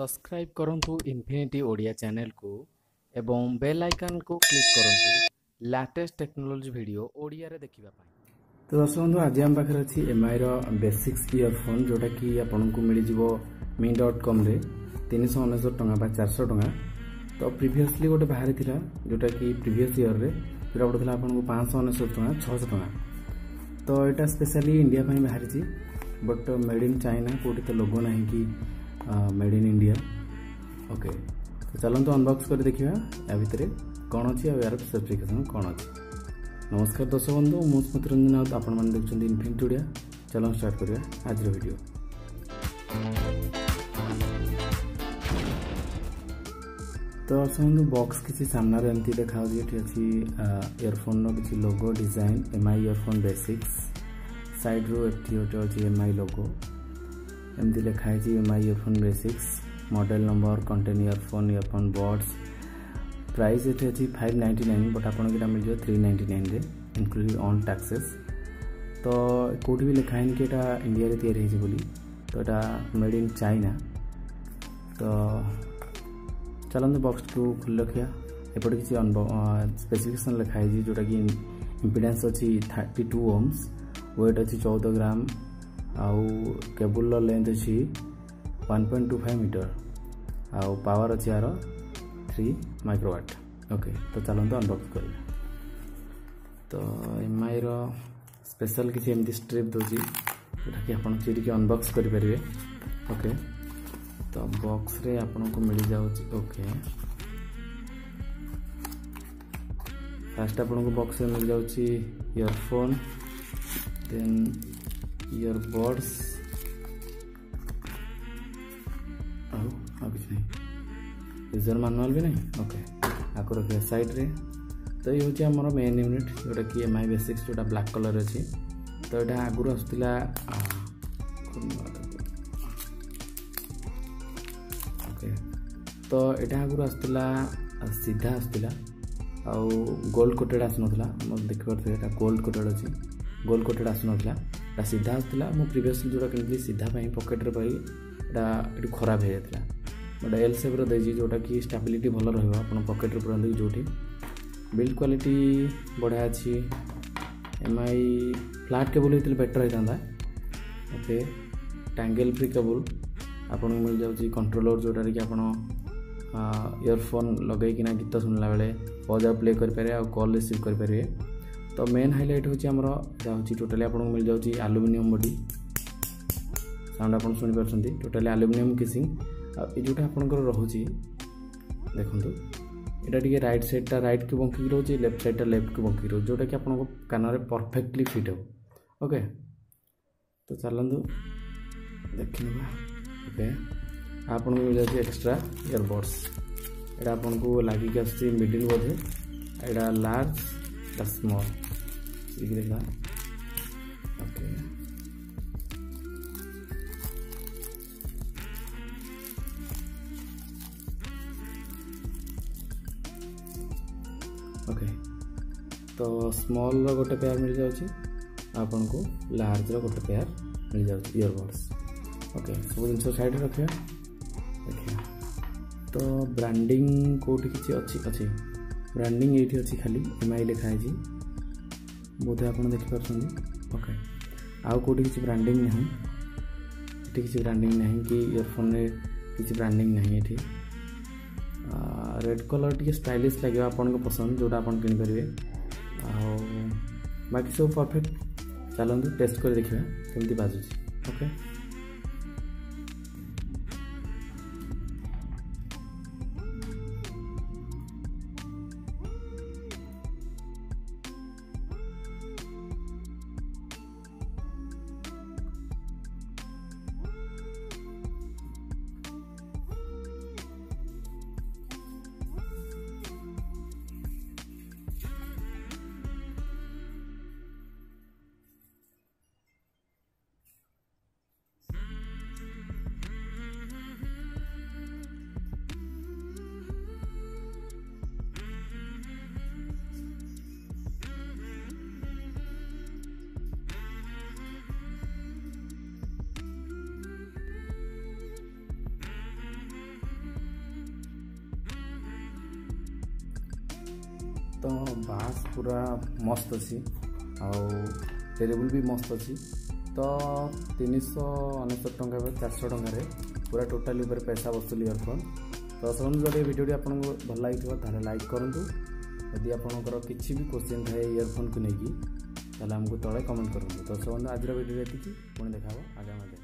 subscribe କରନ୍ତୁ infinity Odia ଚ୍ୟାନେଲକୁ ଏବଂ ବେଲ୍ ଆଇକନ୍କୁ କ୍ଲିକ୍ କରନ୍ତୁ ଲାଟେଷ୍ଟ ଟେକ୍ନୋଲୋଜି ଭିଡ଼ିଓ ଓଡ଼ିଆରେ ଦେଖିବା ପାଇଁ ତ ଦର୍ଶକ ବନ୍ଧୁ ଆଜି ଆମ ପାଖରେ ଅଛି ଏମ୍ଆଇର ବେସିକ୍ସ ଇୟରଫୋନ୍ ଯେଉଁଟାକି ଆପଣଙ୍କୁ ମିଳିଯିବ ମି ଡଟ୍ କମ୍ରେ ତିନିଶହ ଅନେଶ୍ୱତ ଟଙ୍କା ବା ଚାରିଶହ ଟଙ୍କା ତ ପ୍ରିଭିୟସଲି ଗୋଟେ ବାହାରିଥିଲା ଯେଉଁଟାକି ପ୍ରିଭିୟସ୍ ଇୟର୍ରେ ଯେଉଁଟା ପଡ଼ୁଥିଲା ଆପଣଙ୍କୁ ପାଞ୍ଚଶହ ଅନେଶ୍ୱତ ଟଙ୍କା ଛଅଶହ ଟଙ୍କା ତ ଏଇଟା ସ୍ପେଶାଲି ଇଣ୍ଡିଆ ପାଇଁ ବାହାରିଛି ବଟ୍ ମେଡ୍ ଇନ୍ ଚାଇନା କେଉଁଠି ତ ଲୋଗୋ ନାହିଁ କି मेड इन इंडिया ओके तो चलतु अनबक्स कर देखा या भितर कौन अच्छी यार स्पेसिफिकेसन कौन अच्छी नमस्कार दर्शक बंधु मु स्मृतिरंजन नाथ आपण देखते इनफिनिट ओडिया स्टार्ट करवा आज भिड तो आसନ୍ତୁ बक्स କିଛି ସାମ୍ନାରେ ଏମିତି ଦେଖାହେଉଛି अच्छी earphone रिच्छ logo design M I earphone basics ସାଇଡ଼୍ରୁ ଏଠି ଗୋଟେ ଅଛି ଏମ୍ଆଇ અમે દિખાય જી માયર ફોન રેસીક્સ મોડેલ નંબર કન્ટેનિયર ફોન યપન બોર્ડસ પ્રાઇસ ઇથે 3599 પણ આપણને કીતા મિલજો 399 રે ઇન્ક્લુડ ઇન ટેક્સિસ તો કુટી લખાઈન કે ઇટા ઇન્ડિયા રે તૈયાર હે જી બોલી તો ઇટા મેડ ઇન ચાઇના તો ચાલન બોક્સ કુ ખુલ્લકિયા એપર કીસી અનબો સ્પેસિફિકેશન લખાઈ જી જોડા કી ઇમ્પિડન્સ હોચી 32 ઓહમ્સ વેટ હોચી 14 ગ્રામ ଆଉ କେବୁଲ୍ର ଲେନ୍ଥ ଅଛି one point two five metre ଆଉ ପାୱାର ଅଛି ଆର ଥ୍ରୀ ମାଇକ୍ରୋୱାଟ୍ ଓକେ ତ ଚାଲନ୍ତୁ ଅନବକ୍ସ କରିବା ତ ଏମ୍ଆଇର ସ୍ପେଶାଲ୍ କିଛି ଏମିତି ଷ୍ଟ୍ରିପ୍ ଦେଉଛି ଯେଉଁଟାକି ଆପଣ ଚିରିକି ଅନବକ୍ସ କରିପାରିବେ ଓକେ ତ ବକ୍ସରେ ଆପଣଙ୍କୁ ମିଳିଯାଉଛି ଓକେ ଫାର୍ଷ୍ଟ ଆପଣଙ୍କୁ ବକ୍ସରେ ମିଳିଯାଉଛି ଇୟରଫୋନ୍ ଦେନ୍ ଇୟରବଡ଼୍ସ ଆଉ ଆଉ କିଛି ନାହିଁ ୟୁଜର ମାନୁଆଲ ବି ନାହିଁ ଓକେ ଆକୁ ରଖିବା ସାଇଡ଼୍ରେ ତ ଇଏ ହେଉଛି ଆମର ମେନ୍ ୟୁନିଟ୍ ଯେଉଁଟାକି ଏମ୍ ଆଇ ବେସିକ୍ସ ଯେଉଁଟା ବ୍ଲାକ୍ କଲର୍ ଅଛି ତ ଏଇଟା ଆଗରୁ ଆସୁଥିଲା ଓକେ ତ ଏଇଟା ଆଗରୁ ଆସୁଥିଲା ସିଧା ଆସୁଥିଲା ଆଉ ଗୋଲ୍ଡ କୋଟେଡ଼ ଆସୁନଥିଲା ଦେଖିପାରୁଥିବେ ଏଇଟା ଗୋଲ୍ଡ କୋଟେଡ଼ ଅଛି ଗୋଲ୍ଡ କୋଟେଡ଼ ଆସୁନଥିଲା ଏଇଟା ସିଧା ଆସୁଥିଲା ମୁଁ ପ୍ରିଭିୟସ୍ଲି ଯେଉଁଟା କିଣିଥିଲି ସିଧା ପାଇଁ ପକେଟରେ ପାଇ ଏଇଟା ଏଠି ଖରାପ ହେଇଯାଇଥିଲା ଗୋଟେ ଏଲ୍ ସେପ୍ର ଦେଇଛି ଯେଉଁଟାକି ଷ୍ଟାବିଲିଟି ଭଲ ରହିବ ଆପଣ ପକେଟରେ ପୁରାନ୍ତି ଯେଉଁଠି ବିଲ୍ଡ କ୍ୱାଲିଟି ବଢ଼ିଆ ଅଛି ଏମ୍ ଆଇ ଫ୍ଲାଟ୍ କେବୁଲ୍ ହେଇଥିଲେ ବେଟର୍ ହେଇଥାନ୍ତା ଓକେ ଟ୍ୟାଙ୍ଗେଲ୍ ଫ୍ରି କେବୁଲ୍ ଆପଣଙ୍କୁ ମିଳିଯାଉଛି କଣ୍ଟ୍ରୋଲର୍ ଯେଉଁଟାରେ କି ଆପଣ ଇୟରଫୋନ୍ ଲଗାଇକିନା ଗୀତ ଶୁଣିଲା ବେଳେ ପଜା ପ୍ଲେ କରିପାରିବେ ଆଉ କଲ୍ ରିସିଭ୍ କରିପାରିବେ তো ମେନ୍ ହାଇଲାଇଟ୍ ହେଉଛି ଆମର ଏଇଟା ହେଉଛି ଟୋଟାଲି ଆପଣଙ୍କୁ ମିଳିଯାଉଛି ଆଲୁମିନିୟମ୍ ବଡ଼ି ସାଉଣ୍ଡ ଆପଣ ଶୁଣିପାରୁଛନ୍ତି ଟୋଟାଲି ଆଲୁମିନିୟମ୍ କିସିଂ ଆଉ ଏ ଯେଉଁଟା ଆପଣଙ୍କର ରହୁଛି ଦେଖନ୍ତୁ ଏଇଟା ଟିକେ ରାଇଟ୍ ସାଇଡ଼୍ଟା ରାଇଟ୍କି ବଙ୍କିକି ରହୁଛି ଲେଫ୍ଟ ସାଇଡ଼୍ଟା ଲେଫ୍ଟକି ବଙ୍କିକି ରହୁଛି ଯେଉଁଟାକି ଆପଣଙ୍କ କାନରେ ପରଫେକ୍ଟଲି ଫିଟ୍ ହେବ ଓକେ ତ ଚାଲନ୍ତୁ ଦେଖିନେବା ଓକେ ଆପଣଙ୍କୁ ମିଳିଯାଉଛି ଏକ୍ସଟ୍ରା ଇୟରବଡ଼୍ସ ଏଇଟା ଆପଣଙ୍କୁ ଲାଗିକି ଆସୁଛି ମିଡ଼ିଲ୍ ବୋଧେ ଏଇଟା large plus more sigilla okay okay तो स्मॉल स्मल रोटे पेयर मिल जाऊँगी आपन को लार्ज रोटे पेयर मिल जायरबड्स ओके सब जिन सैड रखे देखिए तो ब्रांडिंग कौट किसी अच्छी अच्छी ब्रांडिंग ये अच्छी खाली एम आई लिखाई बोधे आप देखिपर ओके आउ कौट किसी ब्रांडिंग ना ये किसी ब्रांडिंग ना कि इयरफोन में किसी ब्रांडिंग ना ये रेड कलर टी स्टाइलीश लगे आप पसंद जो कि आकी सब परफेक्ट चलते टेस्ट कर देखा कमी बाजुच ओके ତ ବାସ୍ ପୁରା ମସ୍ତ ଅଛି ଆଉ ଟେବୁଲ୍ ବି ମସ୍ତ ଅଛି ତ ତିନିଶହ ଅନେଶ୍ୱତ ଟଙ୍କା ବା ଚାରିଶହ ଟଙ୍କାରେ ପୁରା ଟୋଟାଲି ଉପରେ ପଇସା ବସୁଲି ଇୟରଫୋନ୍ ତ ଶୁଣନ୍ତୁ ଯଦି ଭିଡ଼ିଓଟି ଆପଣଙ୍କୁ ଭଲ ଲାଗିଥିବ ତାହେଲେ ଲାଇକ୍ କରନ୍ତୁ ଯଦି ଆପଣଙ୍କର କିଛି ବି କୋଶ୍ଚିନ୍ ଥାଏ ଇୟରଫୋନ୍କୁ ନେଇକି ତାହେଲେ ଆମକୁ ତଳେ କମେଣ୍ଟ କରନ୍ତୁ ତ ଶୁଣନ୍ତୁ ଆଜିର ଭିଡ଼ିଓ ଏତିକି ପୁଣି ଦେଖାହେବ ଆଗାମୀ